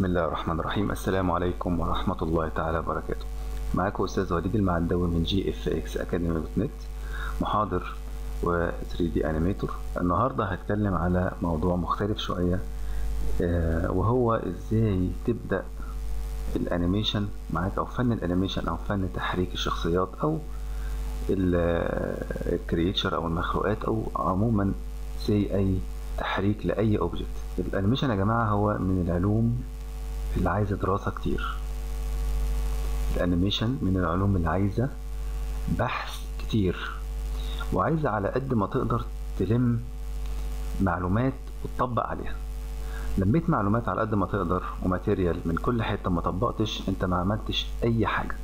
بسم الله الرحمن الرحيم. السلام عليكم ورحمة الله تعالى وبركاته. معاكم أستاذ وليد المعداوي من GFX Academy dot net محاضر و 3 D animator. النهارده هتكلم على موضوع مختلف شوية آه، وهو إزاي تبدأ ال animation معاك أو فن ال animation أو فن تحريك الشخصيات أو ال creature أو المخلوقات أو عموما سي أي تحريك لأي object ال animation يا جماعة هو من العلوم اللي عايزة دراسة كتير. ال animation من العلوم اللي عايزة بحث كتير. وعايزة على قد ما تقدر تلم معلومات وتطبق عليها. لميت معلومات على قد ما تقدر و material من كل حتة ما طبقتش انت ما عملتش أي حاجة.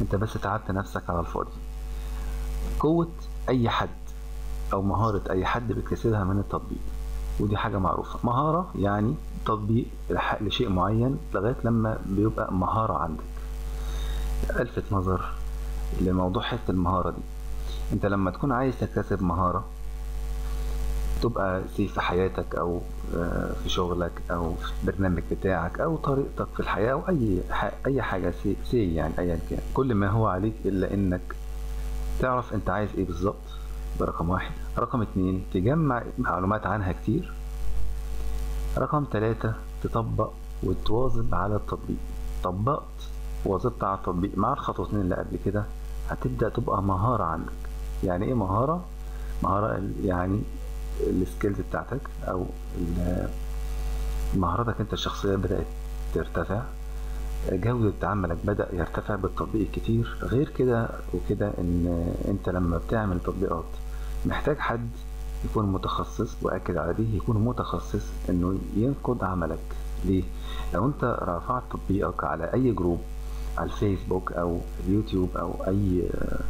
انت بس تعبت نفسك على الفاضي. قوة أي حد أو مهارة أي حد بتكتسبها من التطبيق. ودي حاجة معروفة. مهارة يعني تطبيق لشيء معين لغاية لما بيبقى مهارة عندك. ألفت نظر لموضوع حتة المهارة دي. أنت لما تكون عايز تكتسب مهارة تبقى سي في حياتك أو آه، في شغلك أو في البرنامج بتاعك أو طريقتك في الحياة أو أي أي حاجة سي, سي يعني ايا كان. كل ما هو عليك إلا إنك تعرف أنت عايز إيه بالظبط. ده رقم واحد. رقم اتنين تجمع معلومات عنها كتير. رقم تلاتة تطبق وتواظب على التطبيق. طبقت وظبطت على التطبيق. مع الخطوتين اللي قبل كده هتبدأ تبقى مهارة عندك. يعني إيه مهارة؟ مهارة يعني ال skills بتاعتك أو مهاراتك أنت الشخصية بدأت ترتفع. جودة عملك بدأ يرتفع بالتطبيق الكتير غير كده وكده إن أنت لما بتعمل تطبيقات محتاج حد يكون متخصص وأكد على دي يكون متخصص إنه ينقد عملك. ليه؟ لو أنت رفعت تطبيقك على أي group على الفيسبوك أو اليوتيوب أو أي آه،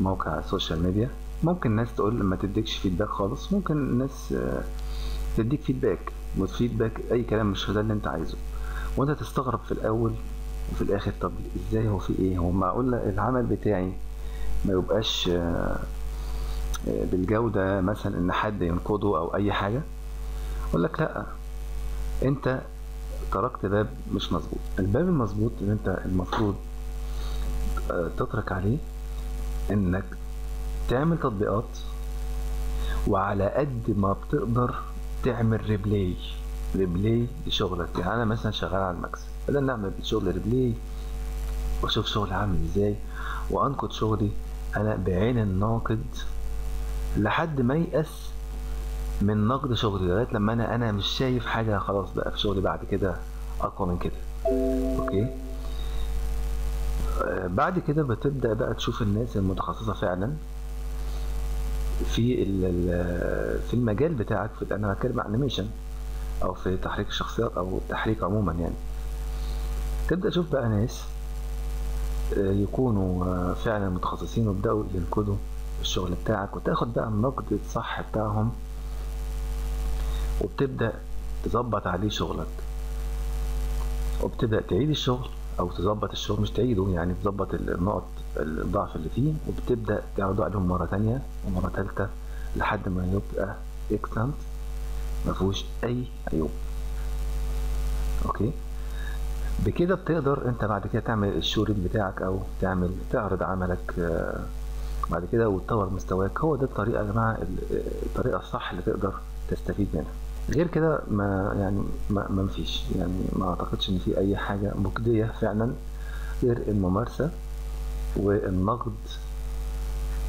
موقع social media ممكن ناس تقول ما تديكش feedback خالص ممكن ناس آه، تديك فيدباك والفيدباك أي كلام مش ده اللي أنت عايزه. وأنت تستغرب في الأول وفي الآخر طب إزاي هو في إيه؟ هو معقول العمل بتاعي ما يبقاش آه، بالجودة مثلا إن حد ينقده أو أي حاجة أقول لك لأ أنت تركت باب مش مظبوط. الباب المظبوط اللي أنت المفروض آه، تترك عليه إنك تعمل تطبيقات وعلى قد ما بتقدر تعمل replay replay لشغلك. يعني أنا مثلا شغال على ال Max ببدأ نعمل شغل replay وأشوف شغلي عامل إزاي وأنقد شغلي. أنا بعين الناقد لحد ما يأس من نقد شغلي لغاية لما أنا أنا مش شايف حاجة خلاص بقى في شغلي بعد كده أقوى من كده. okay؟ آه، بعد كده بتبدأ بقى تشوف الناس المتخصصة فعلا في في المجال بتاعك في أنا بتكلم عن انيميشن أو في تحريك الشخصيات أو التحريك عموما يعني. تبدأ تشوف بقى ناس آه، يكونوا آه، فعلا متخصصين ويبدأوا ينقدوا الشغل بتاعك وتاخد بقى النقد الصح بتاعهم وبتبدأ تظبط عليه شغلك. وبتبدأ تعيد الشغل أو تظبط الشغل مش تعيده يعني تظبط النقط الضعف اللي فيه وبتبدأ تعرضه عليهم مرة تانية ومرة تالتة لحد ما يبقى excellent مفيهوش أي عيوب. okay؟ بكده بتقدر أنت بعد كده تعمل ال showreel بتاعك أو تعمل تعرض عملك آه، بعد كده وتطور مستواك. هو ده الطريقة يا جماعة ال- الطريقة الصح اللي تقدر تستفيد منها. غير كده ما يعني ما ما فيش يعني ما أعتقدش إن في أي حاجة مجدية فعلا غير الممارسة والنقد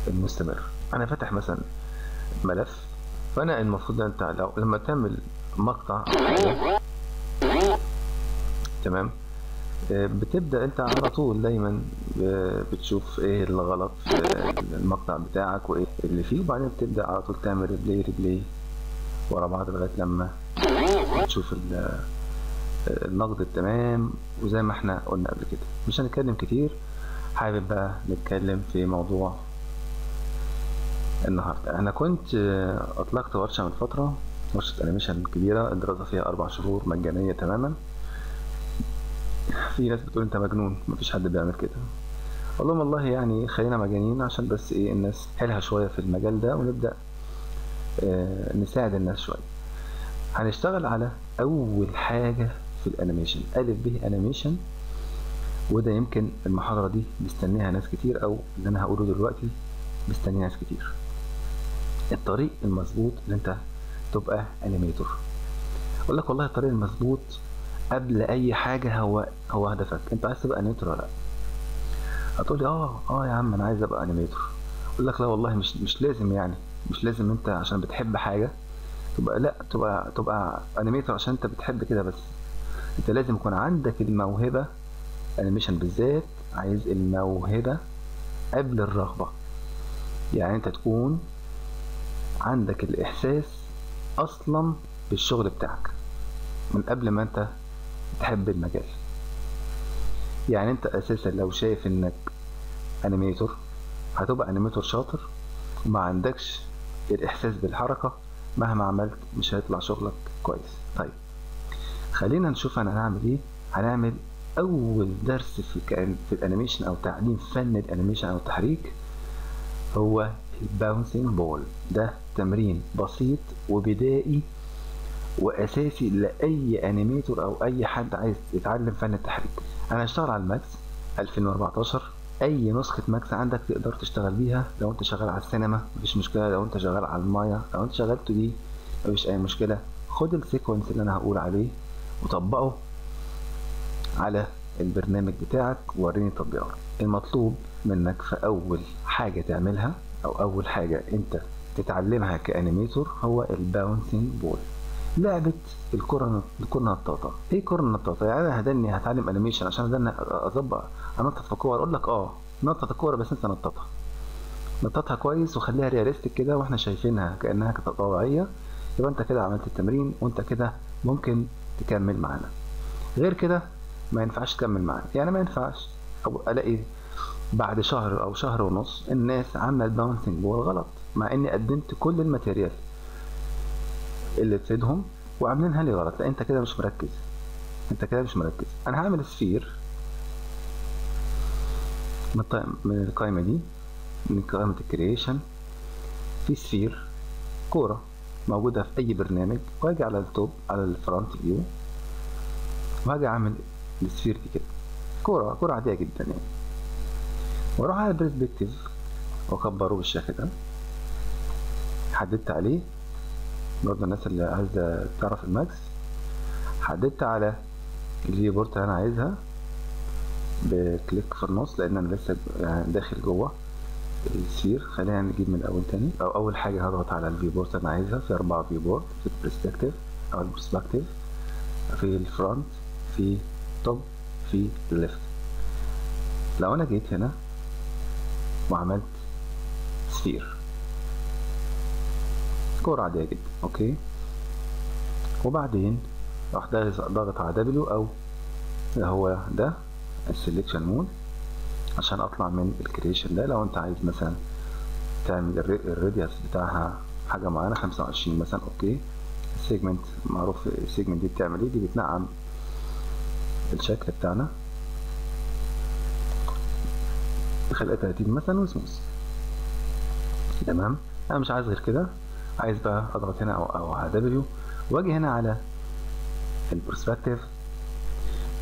المستمر. أنا فاتح مثلا ملف فأنا المفروض أنت لو لما تعمل مقطع تمام؟ آه، بتبدأ أنت على طول دايما ب- بتشوف إيه اللي غلط في المقطع بتاعك وإيه اللي فيه وبعدين بتبدأ على طول تعمل replay replay ورا بعض لغاية لما تشوف ال- النقد التمام. وزي ما إحنا قلنا قبل كده مش هنتكلم كتير. حابب بقى نتكلم في موضوع النهاردة. أنا كنت آه، أطلقت ورشة من فترة ورشة animation كبيرة الدراسة فيها أربع شهور مجانية تماما. في ناس بتقول انت مجنون مفيش حد بيعمل كده. أقول لهم والله يعني خلينا مجانين عشان بس إيه الناس حيلها شوية في المجال ده ونبدأ آه نساعد الناس شوية. هنشتغل على أول حاجة في ال animation ألف ب animation. وده يمكن المحاضرة دي مستنيها ناس كتير أو اللي أنا هقوله دلوقتي مستنيه ناس كتير. الطريق المظبوط اللي أنت تبقى animator أقول لك والله الطريق المظبوط قبل أي حاجة هو هو هدفك. أنت عايز تبقى animator ولا لأ؟ هتقول لي آه آه يا عم أنا عايز أبقى animator أقول لك لا والله مش مش لازم يعني. مش لازم أنت عشان بتحب حاجة تبقى لأ تبقى تبقى animator عشان أنت بتحب كده بس. أنت لازم يكون عندك الموهبة animation بالذات عايز الموهبة قبل الرغبة. يعني أنت تكون عندك الإحساس أصلا بالشغل بتاعك. من قبل ما أنت تحب المجال. يعني أنت أساسا لو شايف إنك animator هتبقى animator شاطر وما عندكش الإحساس بالحركة مهما عملت مش هيطلع شغلك كويس. طيب خلينا نشوف أنا هنعمل إيه؟ هنعمل أول درس في في ال animation أو تعليم فن ال animation أو التحريك هو ال bouncing ball. ده تمرين بسيط وبدائي وأساسي لأي animator أو أي حد عايز يتعلم فن التحريك. أنا هشتغل على ال Max 2014 أي نسخة Max عندك تقدر تشتغل بيها. لو أنت شغال على السينما مفيش مشكلة. لو أنت شغال على المايا لو أنت شغال 2D مفيش أي مشكلة. خد ال sequence اللي أنا هقول عليه وطبقه على البرنامج بتاعك ووريني تطبيقه. المطلوب منك في أول حاجة تعملها أو أول حاجة أنت تتعلمها ك animator هو ال bouncing ball لعبة الكرة الكرة النطاطة. إيه كرة النطاطة؟ يعني أنا هدني هتعلم animation عشان هدني أظبط أنطط في كور أقول لك آه نطط الكورة بس أنت نططها. نططها كويس وخليها realistic كده وإحنا شايفينها كأنها طبيعية. يبقى أنت كده عملت التمرين وأنت كده ممكن تكمل معانا. غير كده ما ينفعش تكمل معانا. يعني ما ينفعش. أو ألاقي بعد شهر أو شهر ونص الناس عاملة ال bouncing ball غلط مع إني قدمت كل ال material. اللي تفيدهم وعاملينها لي غلط لا أنت كده مش مركز. أنت كده مش مركز. أنا هعمل sphere من القائمة دي من قائمة ال creation. في sphere كورة موجودة في أي برنامج وأجي على ال top على ال front view وهاجي أعمل ال sphere دي كده. كورة كورة عادية جدا يعني. وأروح على ال perspective وأكبره بالشكل ده. حددت عليه. برضه الناس اللي عايزة تعرف ال Max. حددت على ال viewport اللي أنا عايزها ب click في النص لأن أنا لسه داخل جوه ال sphere خلينا نجيب من الأول تاني. أو أول حاجة هضغط على ال viewport أنا عايزها. في أربعة viewport في ال perspective أو ال perspective في ال front في top في ال left لو أنا جيت هنا وعملت sphere كورة عادية جدا okay؟ وبعدين راح ضغط على W أو اللي هو ده ال selection mode عشان أطلع من ال creation ده. لو أنت عايز مثلا تعمل ال radius بتاعها معينة خمسة وعشرين مثلا okay؟ ال segment معروف ال segment دي بتعمل إيه؟ دي بتنعم الشكل بتاعنا. تخليها 30 مثلا وسموث تمام؟ أنا مش عايز غير كده. عايز بقى اضغط هنا أو, أو على W وأجي هنا على ال perspective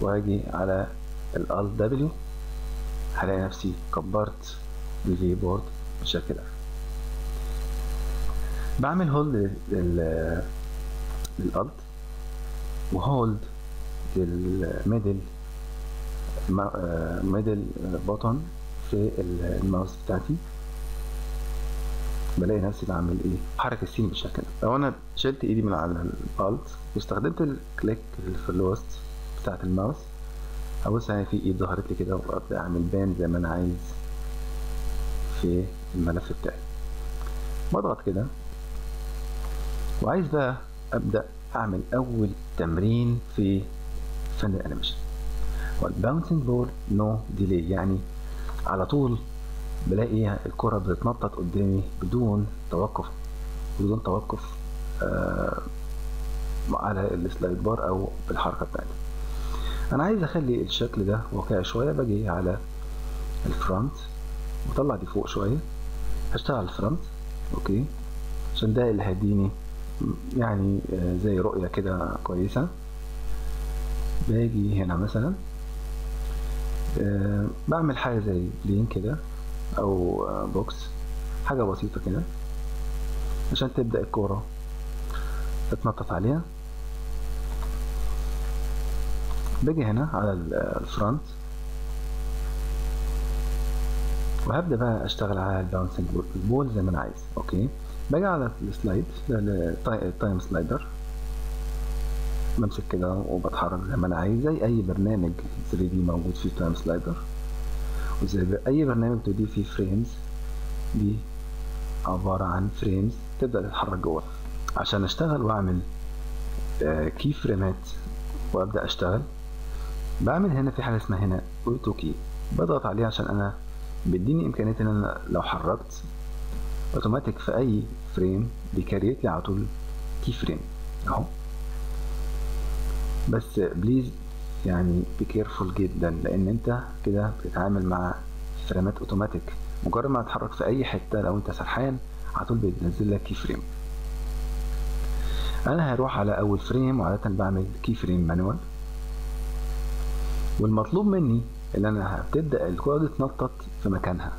وأجي على ال Alt W هلاقي نفسي كبرت ال viewport بالشكل ده بعمل hold لل لل Alt و hold لل middle middle button في الماوس بتاعتي. بلاقي نفسي بعمل إيه؟ حركة ال scene بالشكل ده لو أنا شلت إيدي من على ال Alt واستخدمت ال click في الوسط بتاعة الماوس أبص يعني في إيد ظهرت لي كده وابدا أعمل pan زي ما أنا عايز في الملف بتاعي. بضغط كده. وعايز بقى أبدأ أعمل أول تمرين في فن ال animation وال bouncing ball no delay يعني على طول بلاقي الكرة بتتنطط قدامي بدون توقف بدون توقف آه على ال slide bar أو بالحركة بتاعتي. أنا عايز أخلي الشكل ده واقعي شوية باجي على ال front واطلع دي فوق شوية. هشتغل على ال front okay عشان ده اللي هيديني يعني آه زي رؤية كده كويسة. باجي هنا مثلا أه بعمل حاجة زي line كده. أو آه، box حاجة بسيطة كده. عشان تبدأ الكورة. تتنطط عليها. باجي هنا على ال front وهبدأ بقى أشتغل على ال bouncing ball زي ما أنا عايز. okay. باجي على ال slide ال time slider بمسك كده وبتحرك زي ما أنا عايز زي أي برنامج 3D موجود فيه time slider وزي أي برنامج 2D فيه frames دي عبارة عن frames تبدأ تتحرك جوه. عشان أشتغل وأعمل key frame ات وأبدأ أشتغل بعمل هنا في حاجة اسمها هنا auto key بضغط عليها عشان أنا بيديني إمكانية إن أنا لو حركت اوتوماتيك في أي frame بي create لي على طول key frame أهو. بس please يعني be careful جدا لأن أنت كده بتتعامل مع frame ات automatic. مجرد ما تتحرك في أي حتة لو أنت سرحان على طول بينزل لك key frame أنا هروح على أول frame وعادة بعمل key frame manual والمطلوب مني إن أنا هتبدا الكوره دي تنطط في مكانها.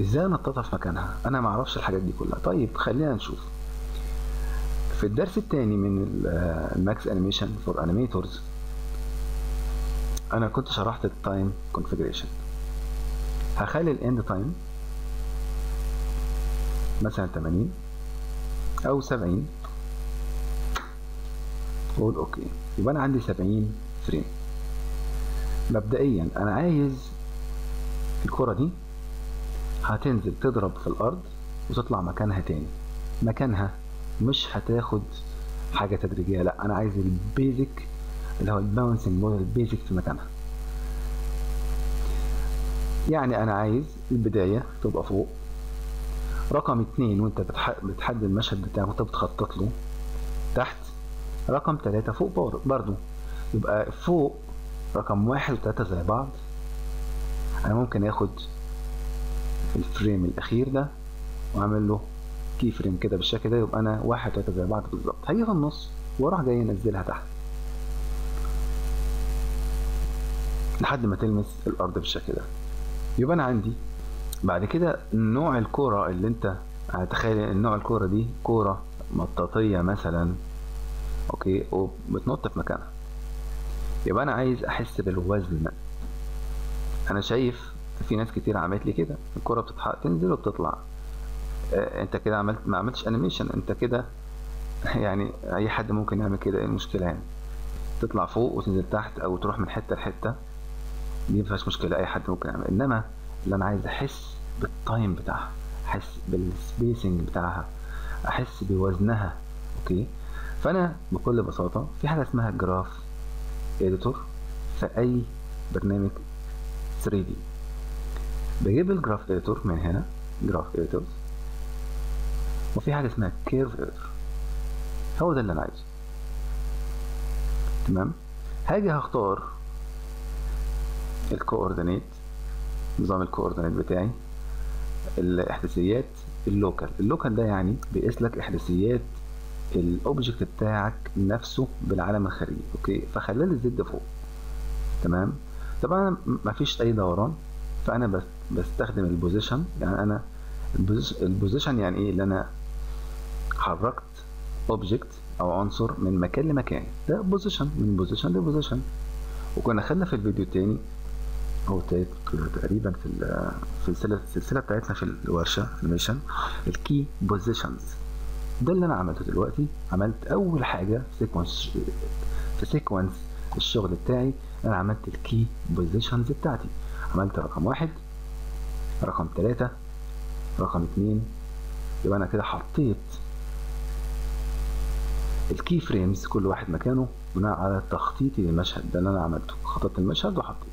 إزاي أنططها في مكانها؟ أنا ما أعرفش الحاجات دي كلها. طيب خلينا نشوف. في الدرس الثاني من ال Max animation for animators أنا كنت شرحت ال time configuration هخلي ال end time مثلا 80 أو 70 واقول okay يبقى أنا عندي 70 frame مبدئيا أنا عايز الكرة دي هتنزل تضرب في الأرض وتطلع مكانها تاني. مكانها مش هتاخد حاجة تدريجية لا أنا عايز ال basic اللي هو ال bouncing model ال basic في مكانها. يعني أنا عايز البداية تبقى فوق. رقم اتنين وأنت بتحدد المشهد بتاعك وأنت بتخطط له. تحت رقم تلاتة فوق برضو. يبقى فوق رقم واحد وتلاتة زي بعض. أنا ممكن آخد ال frame الأخير ده وأعمل له key frame كده بالشكل ده يبقى أنا واحد وتلاتة زي بعض بالظبط. هيجي في النص وأروح جاي أنزلها تحت. لحد ما تلمس الأرض بالشكل ده. يبقى أنا عندي بعد كده نوع الكورة اللي أنت هتخيل إن نوع الكورة دي كورة مطاطية مثلا. okay؟ وبتنط في مكانها. يبقى أنا عايز أحس بالوزن أنا شايف في ناس كتير عملت لي كده. الكرة بتتحرك تنزل وبتطلع. انت كده عملت ما عملتش animation انت كده يعني اي حد ممكن يعمل كده إيه المشكلة يعني؟ تطلع فوق وتنزل تحت أو تروح من حتة لحتة دي مفيهاش مشكلة اي حد ممكن يعمل. انما اللي أنا عايز احس بال time بتاعها احس بال spacing بتاعها احس بوزنها okay؟ فأنا بكل بساطة في حاجة اسمها graph editor في أي برنامج 3D بجيب ال graph editor من هنا graph editor وفي حاجة اسمها curve editor هو ده اللي أنا عايزه. تمام؟ هاجي هختار ال coordinate نظام ال coordinate بتاعي الإحداثيات ال local. ال local ده يعني بيقيس لك إحداثيات ال object بتاعك نفسه بالعالم الخارجي okay؟ فخلي لي ال Z فوق تمام طبعا مفيش أي دوران فأنا بستخدم ال position. يعني أنا ال position يعني إيه؟ اللي أنا حركت object أو عنصر من مكان لمكان. ده position من position ل position وكنا خدنا في الفيديو التاني أو تقريبا في في السلسلة بتاعتنا في الورشة animation ال key positions ده اللي أنا عملته دلوقتي. عملت أول حاجة sequence في sequence الشغل بتاعي أنا عملت ال key positions بتاعتي. عملت رقم واحد رقم ثلاثة رقم اتنين. يبقى أنا كده حطيت ال key frames كل واحد مكانه بناء على تخطيطي للمشهد ده اللي أنا عملته. خططت المشهد وحطيت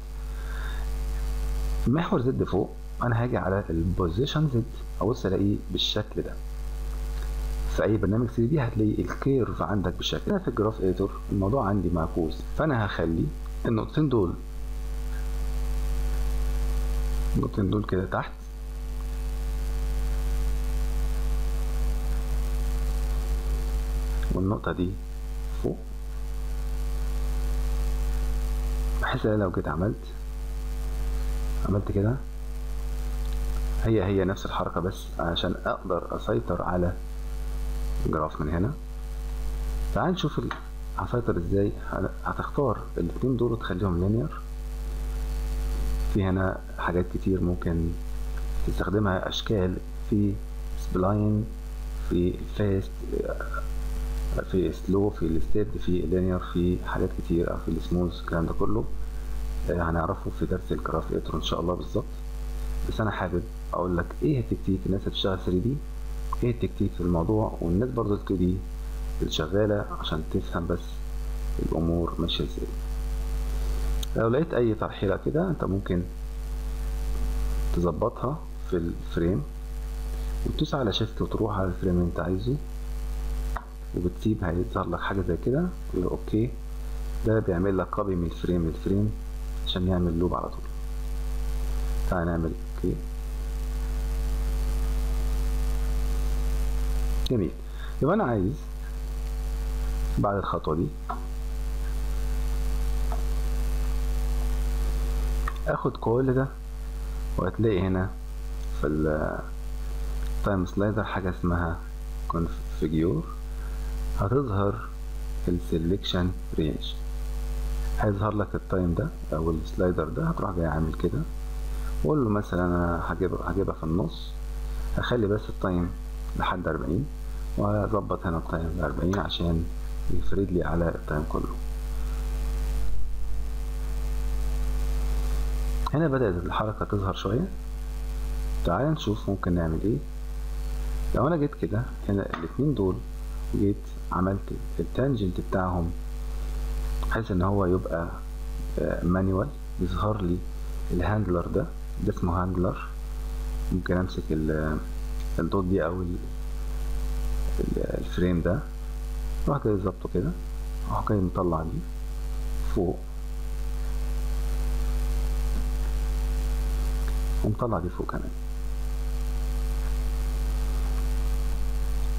محور Z فوق أنا هاجي على ال position Z أبص ألاقيه بالشكل ده. في أي برنامج 3D هتلاقي ال curve عندك بالشكل ده. في ال graph editor الموضوع عندي معكوس فأنا هخلي النقطتين دول النقطتين دول كده تحت. والنقطة دي فوق بحيث إن لو جيت عملت عملت كده هي هي نفس الحركة بس عشان أقدر أسيطر على ال graph من هنا تعال نشوف. هسيطر إزاي هتختار الاتنين دول وتخليهم linear في هنا حاجات كتير ممكن تستخدمها أشكال في spline في fast في slow في ال step في linear في حاجات كتير أو في السموث الكلام ده كله. هنعرفه في درس ال graph editor إن شاء الله بالظبط. بس أنا حابب أقول لك إيه التكتيك الناس اللي بتشتغل 3D؟ إيه التكتيك في الموضوع؟ والناس برضه 2D اللي شغالة عشان تفهم بس الأمور ماشية إزاي. لو لقيت أي ترحيلة كده أنت ممكن تظبطها في ال frame وتدوس على shift وتروح على ال frame اللي أنت عايزه. وبتسيب هيظهر لك حاجة زي كده تقول okay. ده بيعمل لك copy من ال frame لل frame عشان يعمل loop على طول. تعال نعمل okay جميل. يبقى أنا عايز بعد الخطوة دي آخد كل ده وهتلاقي هنا في ال time slider حاجة اسمها configure. هتظهر ال selection range. هيظهر لك ال time ده أو ال slider ده هتروح جاي عامل كده. واقول له مثلا أنا هجيبها هجيبها في النص. هخلي بس ال time لحد 40 وهظبط هنا ال time ل 40 عشان يفرد لي على ال time كله. هنا بدأت الحركة تظهر شوية. تعال نشوف ممكن نعمل إيه. لو أنا جيت كده هنا الاتنين دول جيت عملت ال tangent بتاعهم بحيث إن هو يبقى manual يظهر لي ال handler ده ده اسمه handler ممكن أمسك ال dot دي أو ال frame ده أروح جاي ظبطه كده أروح جاي مطلع دي فوق. ومطلع دي فوق كمان.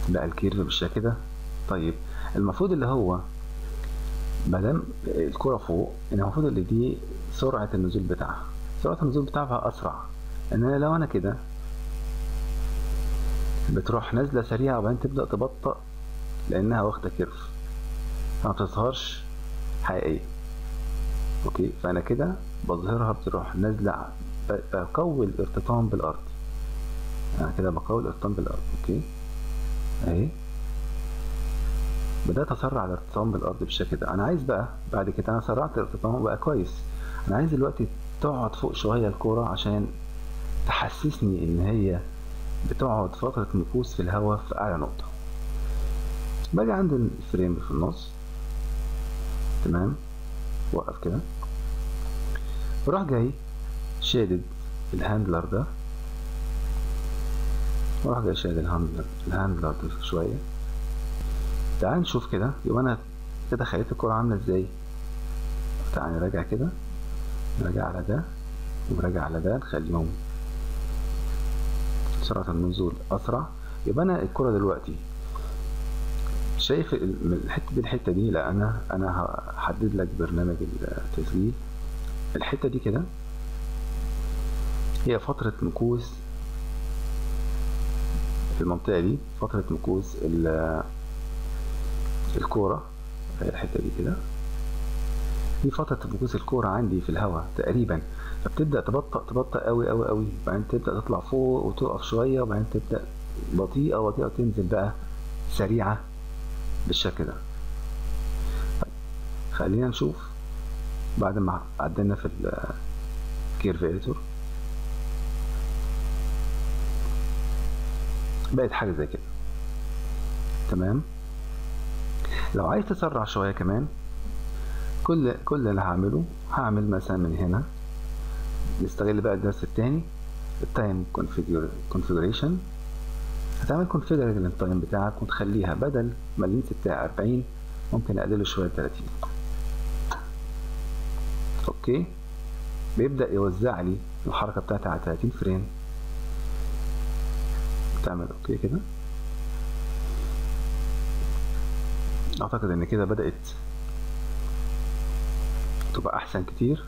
بقى الكيرف بالشكل ده طيب المفروض اللي هو مادام الكرة فوق المفروض اللي دي سرعة النزول بتاعها. سرعة النزول بتاعها أسرع. إن أنا لو أنا كده بتروح نازلة سريعة وبعدين تبدأ تبطأ لأنها واخدة curve. فما بتظهرش حقيقية. okay؟ فأنا كده بظهرها بتروح نازلة بقوي الارتطام بالأرض. أنا كده بقوي الارتطام بالأرض. okay؟ أهي بدأت أسرع الارتطام بالأرض بالشكل ده. أنا عايز بقى بعد كده أنا سرعت الارتطام بقى كويس. أنا عايز دلوقتي تقعد فوق شوية الكورة عشان تحسسني إن هي بتقعد فترة مكوث في الهواء في أعلى نقطة. باجي عند ال frame في النص. تمام؟ وقف كده. وراح جاي شادد ال handler ده. وراح شادد ال handler ال handler ده شوية. تعال نشوف كده. يبقى أنا كده خليت الكرة عاملة إزاي؟ تعال نراجع كده. نراجع على ده. ونراجع على ده. نخليهم سرعة النزول أسرع. يبقى أنا الكرة دلوقتي شايف الحتة دي الحتة دي لا أنا أنا هحدد لك برنامج التسجيل. الحتة دي كده هي فترة مكوس في المنطقة دي فترة مكوس الكورة الحتة دي كده. دي فترة مكوس الكورة عندي في الهواء تقريبا. فبتبدأ تبطأ تبطأ قوي قوي قوي وبعدين تبدأ تطلع فوق وتقف شوية وبعدين تبدأ بطيئة بطيئة وتنزل بقى سريعة بالشكل ده. خلينا نشوف بعد ما عدلنا في الكيرف بقت حاجة زي كده. تمام؟ لو عايز تسرع شوية كمان كل كل اللي هعمله هعمل مثلا من هنا نستغل بقى الدرس التاني ال time configuration هتعمل configure لل time بتاعك وتخليها بدل ما ال length بتاعي 40 ممكن أقلله شوية 30 okay؟ بيبدأ يوزع لي الحركة بتاعتي على 30 frame. تعمل okay كده. أعتقد إن كده بدأت تبقى أحسن كتير.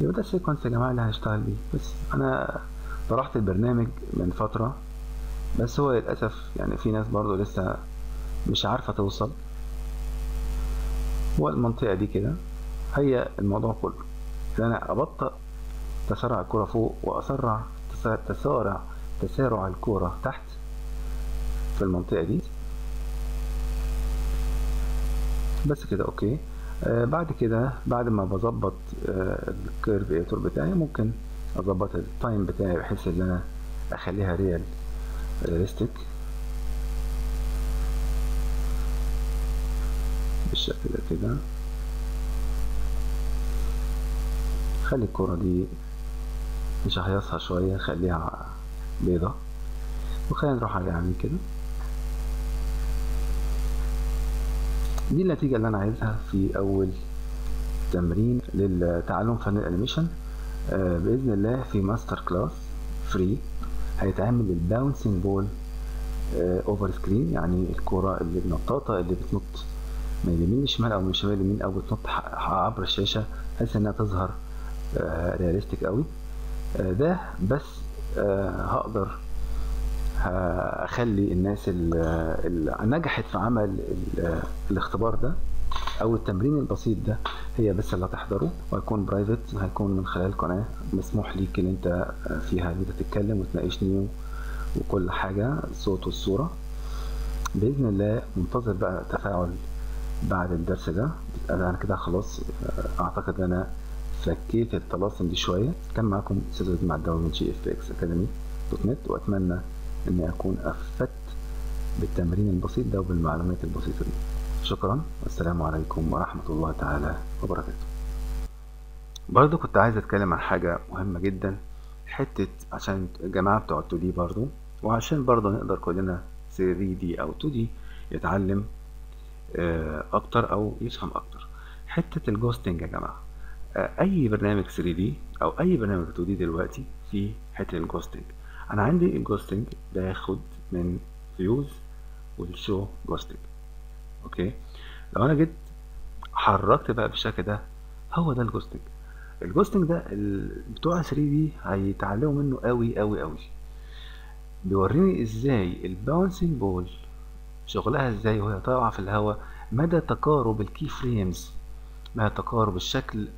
يبقى ده ال sequence يا جماعة اللي هنشتغل بيه. بس أنا طرحت البرنامج من فترة بس هو للأسف يعني في ناس برضو لسه مش عارفة توصل. والمنطقة دي كده. هي الموضوع كله. إن أنا أبطأ تسارع الكرة فوق وأسرع تسارع تسارع الكرة تحت في المنطقة دي. بس كده okay. آه بعد كده بعد ما بظبط آه ال curve editor بتاعي ممكن أظبط ال time بتاعي بحيث إن أنا أخليها real realistic بالشكل ده كده. خلي الكرة دي نشهيصها شوية خليها بيضة. وخلينا نروح عليها عاملين كده. دي النتيجة اللي أنا عايزها في أول تمرين للتعلم فن ال animation. آه بإذن الله في masterclass free هيتعمل ال bouncing ball over screen يعني الكرة اللي بنطاطة اللي بتنط من اليمين للشمال أو من الشمال لليمين أو بتنط عبر الشاشة بحيث إنها تظهر آه realistic قوي آه ده بس آه هقدر اخلي الناس اللي نجحت في عمل الاختبار ده أو التمرين البسيط ده. هي بس اللي هتحضره وهيكون private هيكون من خلال قناة مسموح ليك إن أنت فيها إن أنت تتكلم وتناقشني وكل حاجة الصوت والصورة. بإذن الله منتظر بقى تفاعل بعد الدرس ده. أنا كده خلاص أعتقد ان أنا فكيت الطلاسم دي شوية. كان معاكم أستاذ مع الدولة من GFX Academy dot net وأتمنى إني أكون أفدت بالتمرين البسيط ده وبالمعلومات البسيطة دي. شكرا. والسلام عليكم ورحمة الله تعالى وبركاته. برضو كنت عايز أتكلم عن حاجة مهمة جدا. حتة عشان الجماعة بتوع 2D برضو وعشان برضو نقدر كلنا 3 D أو 2 D يتعلم أكتر أو يفهم أكتر. حتة ال ghosting يا جماعة. أي برنامج 3 D أو أي برنامج 2 D دلوقتي فيه حتة ال ghosting أنا عندي ال ghosting باخد من views وال show ghosting okay؟ لو أنا جيت حركت بقى بالشكل ده هو ده ال ghosting ال ghosting ده بتوع 3 D هيتعلموا منه قوي قوي قوي بيوريني إزاي ال bouncing ball شغلها إزاي وهي طالعة في الهواء مدى تقارب ال key frames مدى تقارب الشكل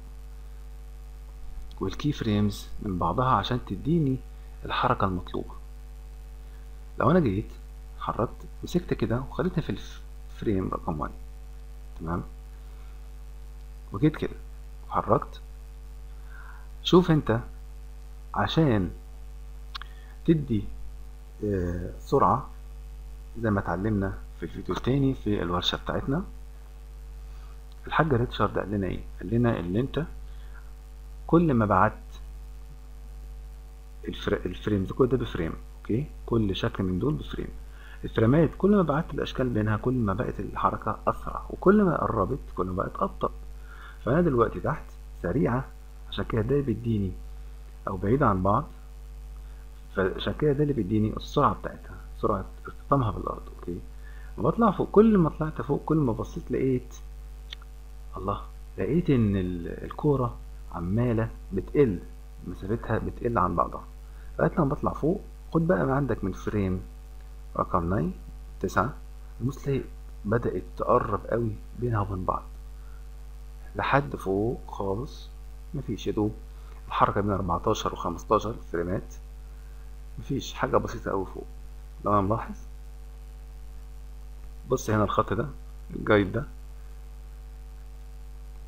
وال key frames من بعضها عشان تديني الحركة المطلوبة. لو أنا جيت حركت مسكت كده وخليتها في ال frame رقم 1 تمام؟ وجيت كده وحركت شوف أنت عشان تدي آه سرعة زي ما اتعلمنا في الفيديو التاني في الورشة بتاعتنا الحاج ريتشارد قال لنا إيه؟ قال لنا إن أنت كل ما بعدت ال frames كل ده ب frame okay؟ كل شكل من دول ب frame. الفريمات كل ما بعدت الاشكال بينها كل ما بقت الحركة أسرع وكل ما قربت كل ما بقت أبطأ. فأنا دلوقتي تحت سريعة عشان كده ده بيديني أو بعيد عن بعض فعشان كده ده اللي بيديني السرعة بتاعتها سرعة ارتطامها بالأرض okay؟ بطلع فوق كل ما طلعت فوق كل ما بصيت لقيت الله لقيت إن الكورة عمالة بتقل مسافتها بتقل عن بعضها. لغاية لما بطلع فوق خد بقى ما عندك من frame رقم 9 تسعة. تلاقي بدأت تقرب قوي بينها وبين بعض. لحد فوق خالص مفيش. يا دوب الحركة بين 14 و 15 فريمات. مفيش. حاجة بسيطة قوي فوق. لو أنا ملاحظ بص هنا الخط ده الجايد ده.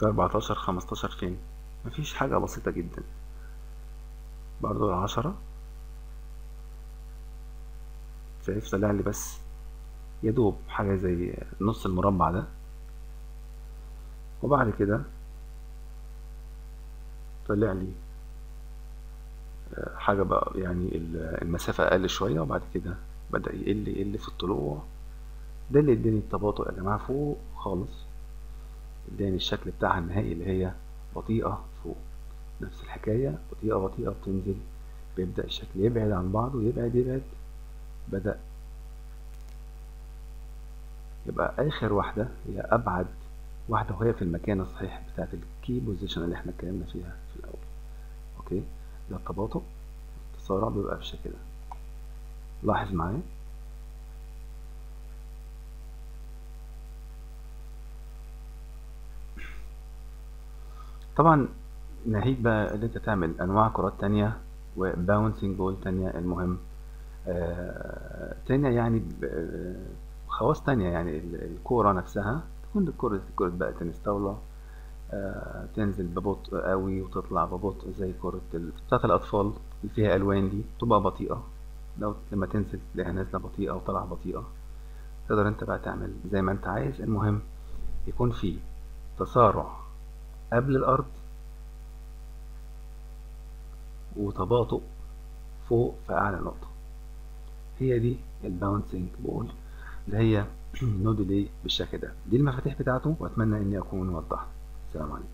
14 15 فين؟ مفيش حاجة بسيطة جدا. برضو العشرة شايف طلع لي بس يا دوب حاجة زي نص المربع ده. وبعد كده طلع لي حاجة بقى يعني المسافة أقل شوية وبعد كده بدأ يقل يقل في الطلوع. ده اللي اداني التباطؤ يا جماعة فوق خالص. اداني الشكل بتاعها النهائي اللي هي بطيئة فوق. نفس الحكاية بطيئة بطيئة بتنزل بيبدأ الشكل يبعد عن بعضه يبعد يبعد. بدأ يبقى آخر واحدة هي أبعد واحدة وهي في المكان الصحيح بتاعت ال key position اللي إحنا اتكلمنا فيها في الأول. okay؟ ده التباطؤ التسارع بيبقى بالشكل ده. لاحظ معايا؟ طبعا ناهيك بقى إن أنت تعمل أنواع كرات تانية و bouncing ball تانية المهم. آه تانية يعني آه، خواص تانية يعني ال- الكورة نفسها. تكون الكرة كرة بقى تنس طاولة آه تنزل ببطء قوي وتطلع ببطء زي كرة بتاعت الأطفال اللي فيها ألوان دي تبقى بطيئة. لو لما تنزل تلاقيها نازلة بطيئة وطالعة بطيئة. تقدر أنت بقى تعمل زي ما أنت عايز. المهم يكون في تسارع قبل الأرض وتباطؤ فوق في أعلى نقطة. هي دي ال bouncing ball اللي هي no delay بالشكل ده. دي المفاتيح بتاعته وأتمنى إني أكون وضحت. السلام عليكم.